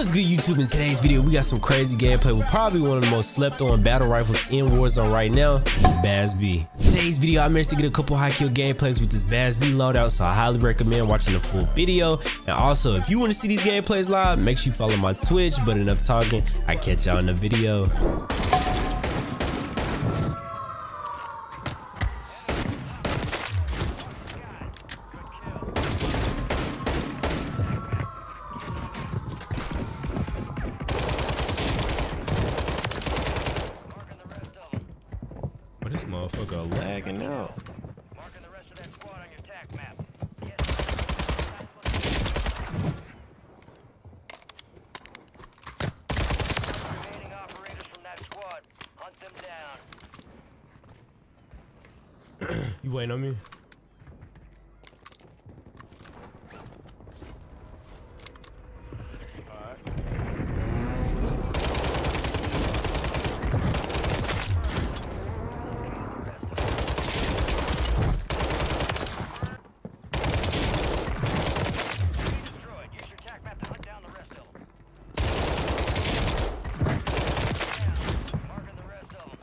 What's good YouTube? In today's video, we got some crazy gameplay with probably one of the most slept on battle rifles in Warzone right now, BAS-B. Today's video, I managed to get a couple high kill gameplays with this BAS-B loadout, so I highly recommend watching the full video. And also, if you want to see these gameplays live, make sure you follow my Twitch, but enough talking, I catch y'all in the video. What this motherfucker lagging out? Marking the rest of that squad on your tac map. Remaining operators from that squad. Hunt them down. You waiting on me? Destroyed. Use your tac map to hunt down the rest of them. Marking the rest of them.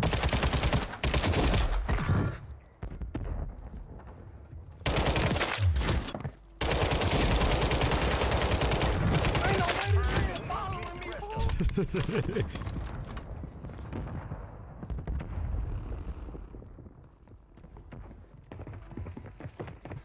Come back up. Enemies dropping into the AO. Enemy UAV overhead. Hostiles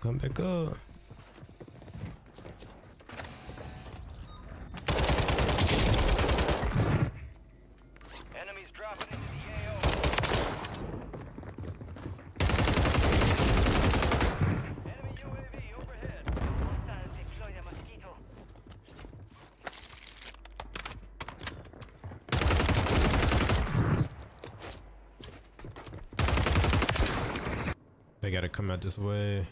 deploy the mosquito. They gotta come out this way.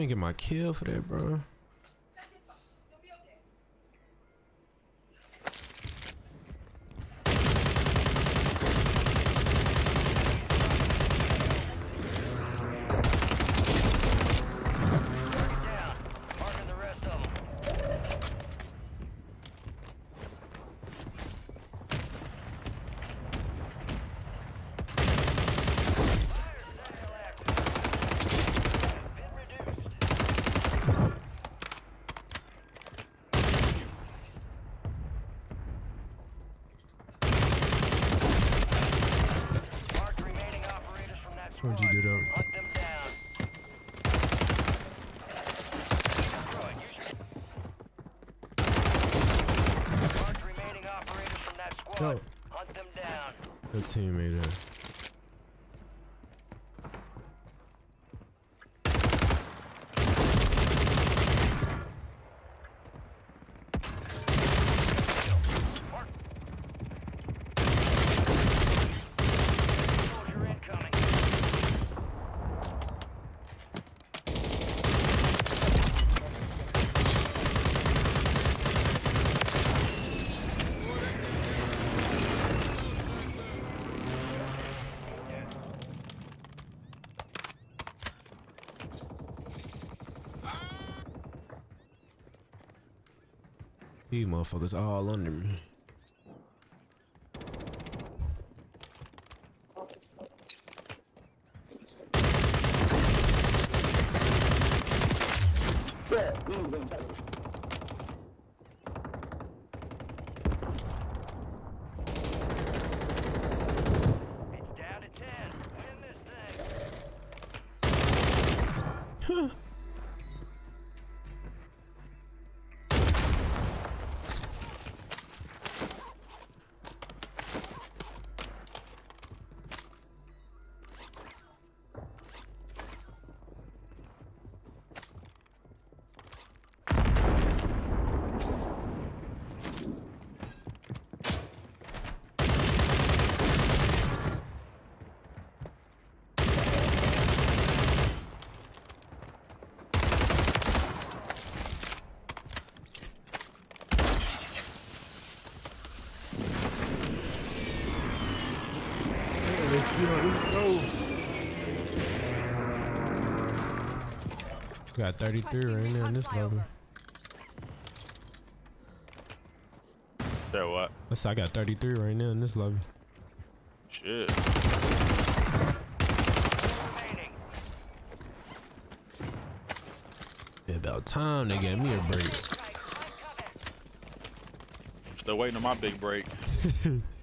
I didn't get my kill for that, bro. Down. Marking the rest of them. Been reduced. Marked remaining operators from that squad. What'd you do, though? Hunt them down. Destroyed. Use your- Marked remaining operators from that squad. Yo. Hunt them down. Good teammate there. These motherfuckers all under me. Got 33 right now in this level. That what? Let's say I got 33 right now in this level. Shit. About time they gave me a break. Still waiting on my big break.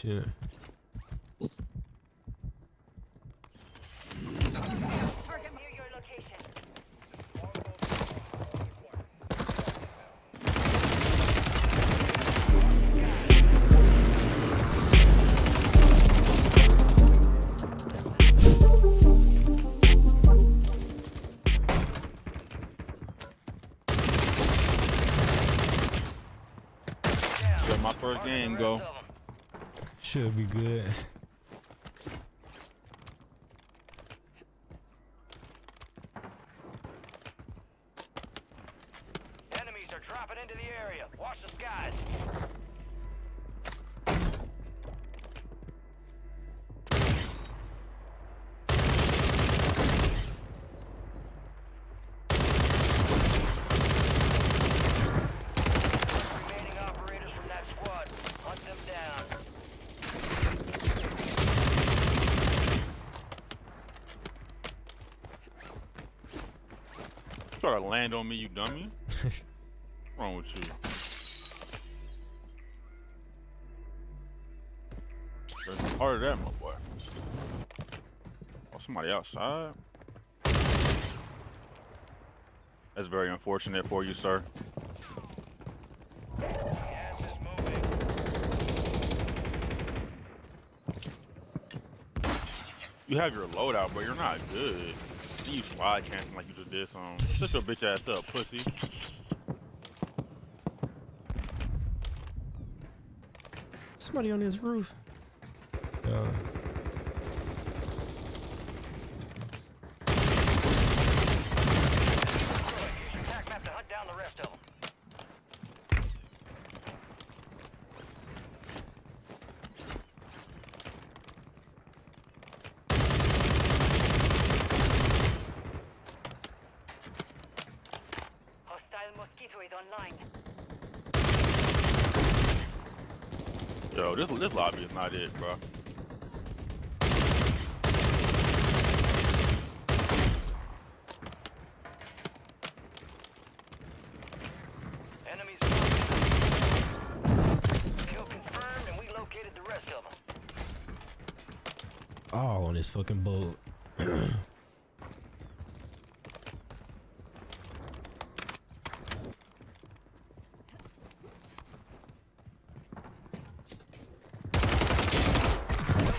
shit. Dropping into the area. Watch the skies. Try land on me, you dummy. Wrong with you? Part of that, my boy. Oh, somebody outside. That's very unfortunate for you, sir. You have your loadout, but you're not good. You slide cancel like you just did some. Shut your bitch ass up, pussy. Somebody on this roof. Uh, Use your tac map to hunt down the rest of them. Hostile mosquito is online. Yo, this this lobby is not it, bro. Enemies. Kill confirmed, and we located the rest of them. all on this fucking boat. Kill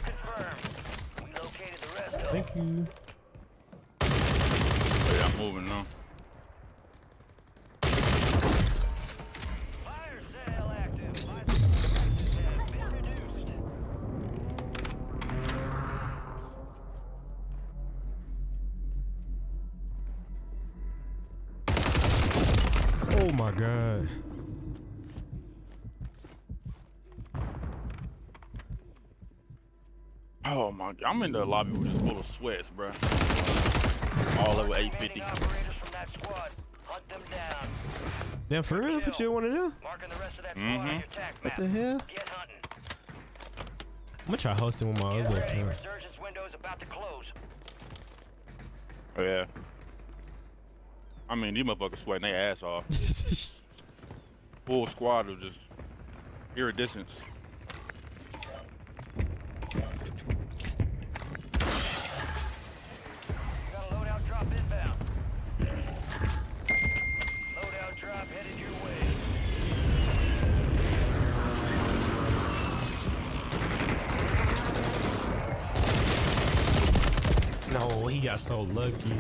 confirmed. We located the rest of them. Thank you. Oh, yeah, I'm moving now. Fire sale active. My has been reduced. Oh my god. Oh my god, I'm in the lobby with just full of sweats, bro. All over 850. operators from that squad. Hunt them down. Damn, for real? Put you one of them? Marking the rest of that squad on Mhm. What the hell? I'm gonna try hosting with my other ready. account. Resurgence window is about to close. Oh, yeah. I mean, these motherfuckers sweating their ass off. Full squad of just iridescence. You got a loadout drop inbound. Loadout drop headed your way. No, he got so lucky.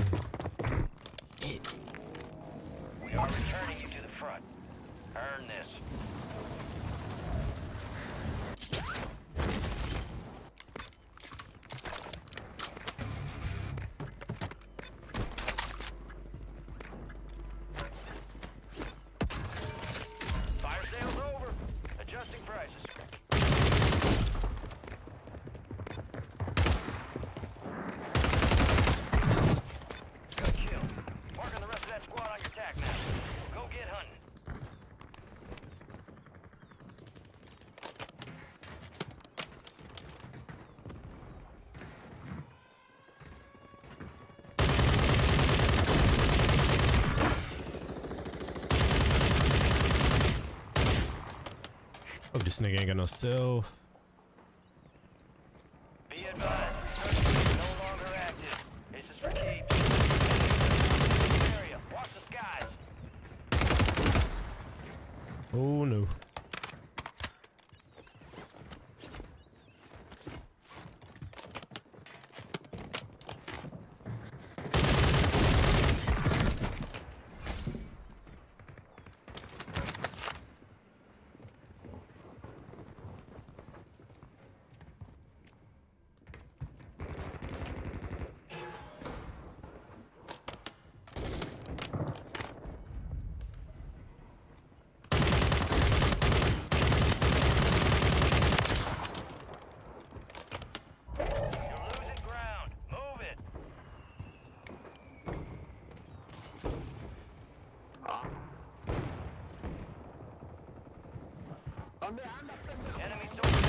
We are returning you to the front. Earn this. Fire sale's over. Adjusting prices. Good kill. Marking the rest of that squad on your tac map. Go get hunting. Oh, this nigga ain't got no. Enemy soldier.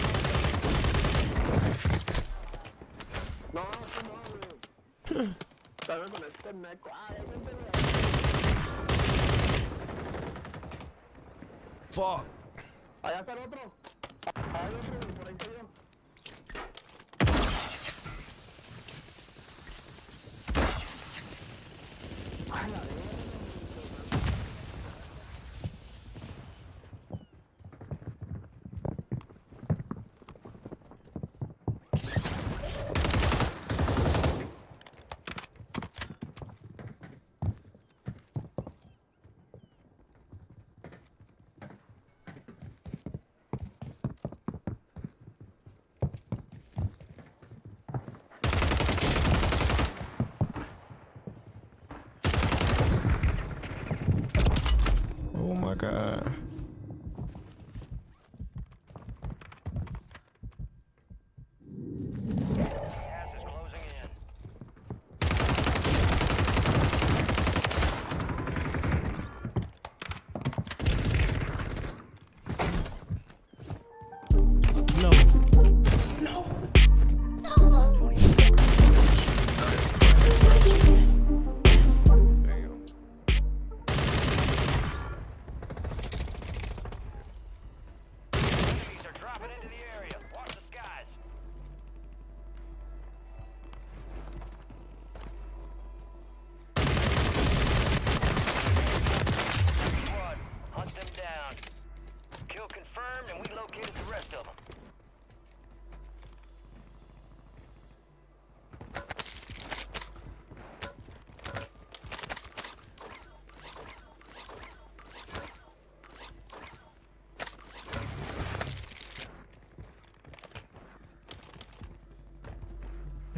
No, no, güey. Pero con este meco. Güey. Fuck. Allá está el otro.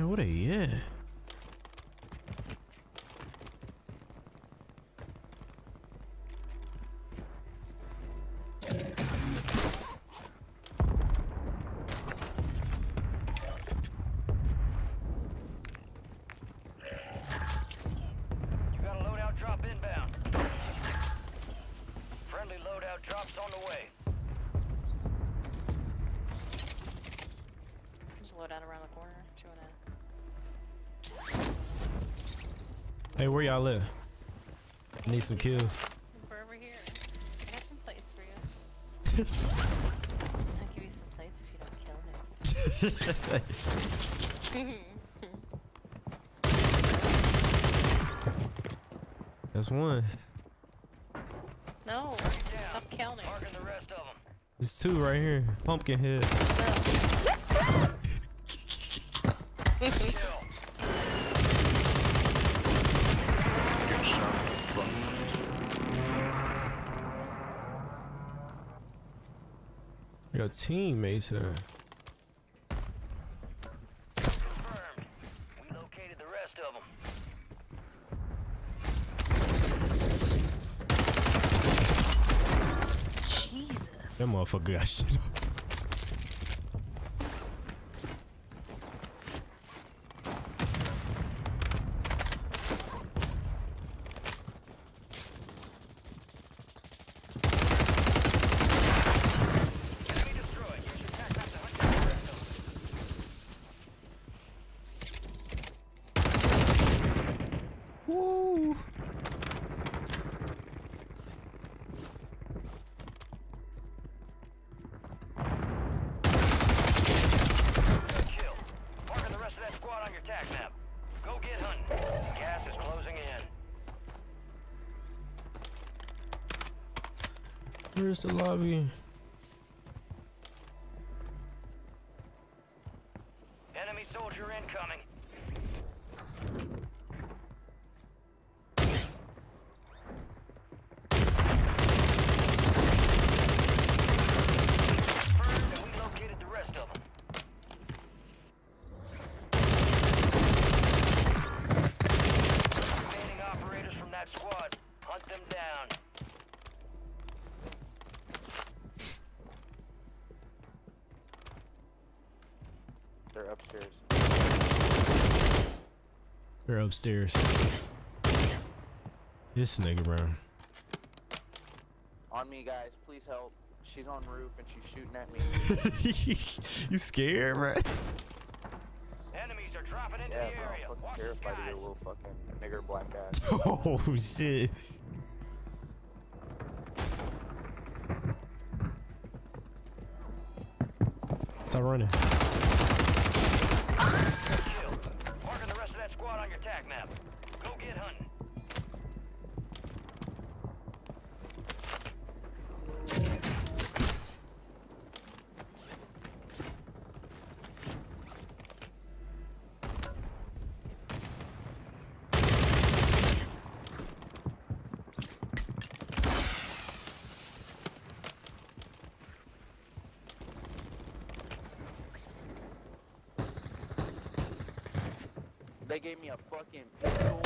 What they Hey, where y'all at? I need some kills. We're over here. I got some plates for you. I'll give you some plates if you don't kill me. That's one. no, stop counting. Marking the rest of them. There's two right here. Pumpkin head. of them. Jesus. That motherfucker got shit. Where's the lobby? They're upstairs. They're upstairs. This nigga, bro. On me, guys. Please help. She's on roof and she's shooting at me. you scared, bro? Enemies are dropping into yeah, the bro. area. I'm fucking the terrified of your little fucking nigger black ass. Oh shit. Stop running. Marking the rest of that squad on your tac map. Go get hunting. They gave me a fucking pistol.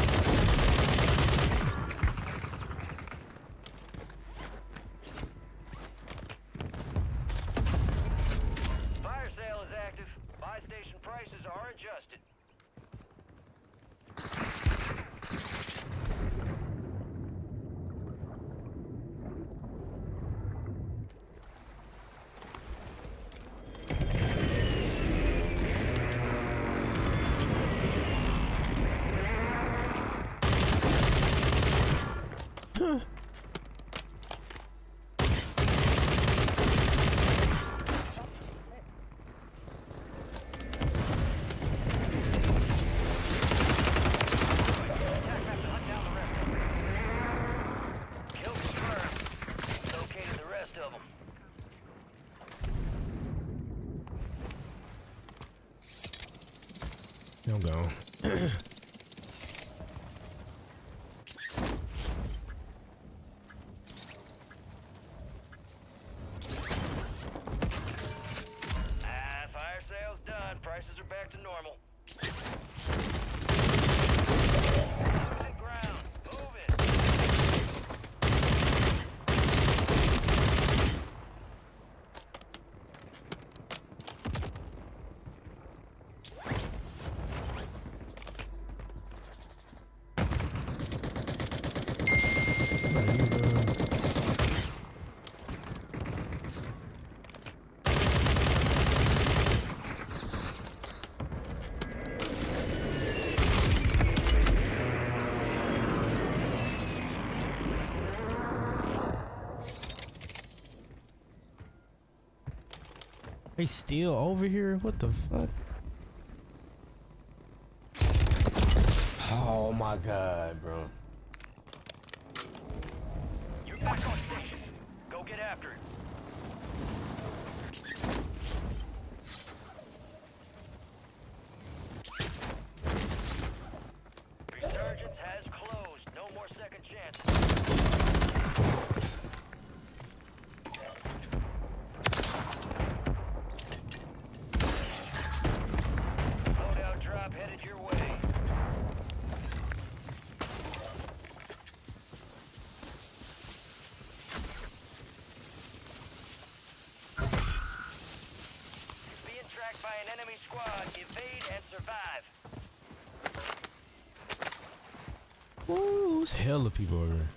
They still over here? What the fuck? Oh my god, bro. There's hella people over here.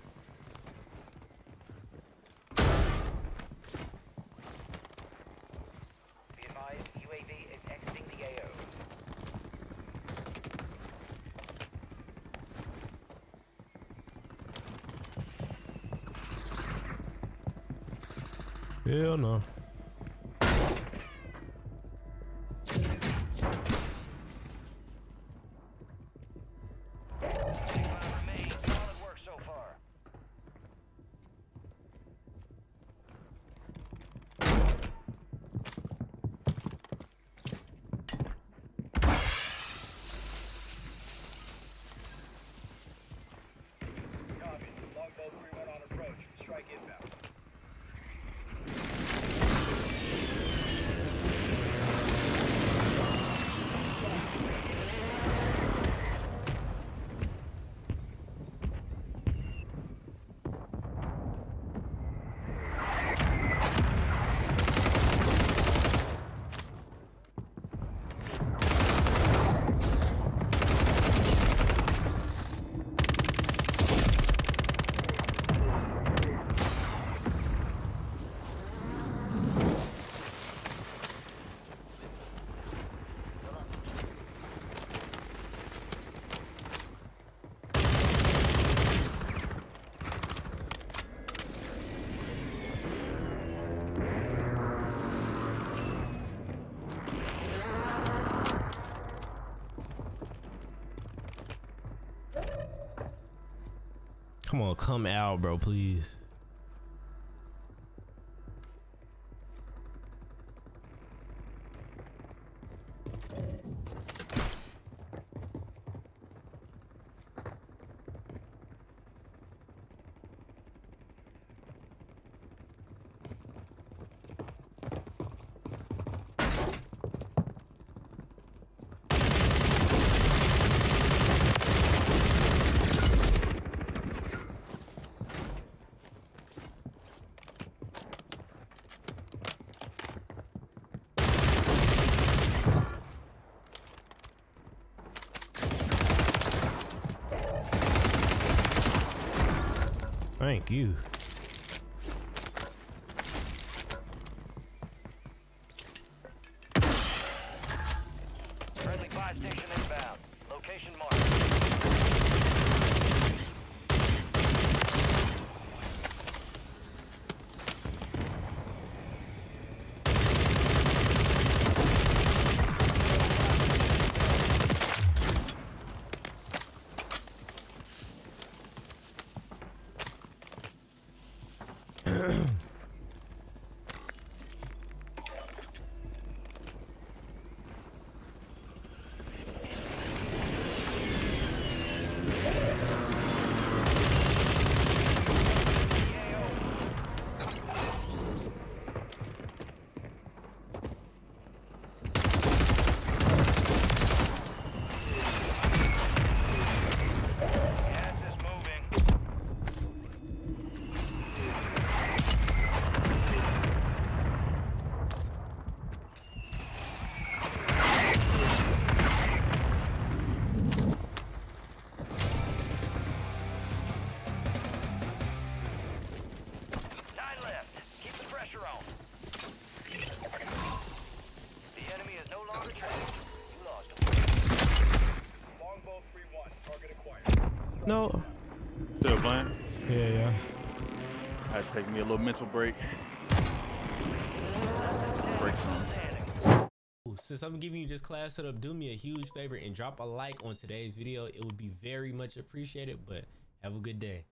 Hell no. Come on, come out, bro, please. you. No. Still playing? Yeah, yeah. That's taking me a little mental break. Break some. Since I'm giving you this class setup, do me a huge favor and drop a like on today's video. It would be very much appreciated, but have a good day.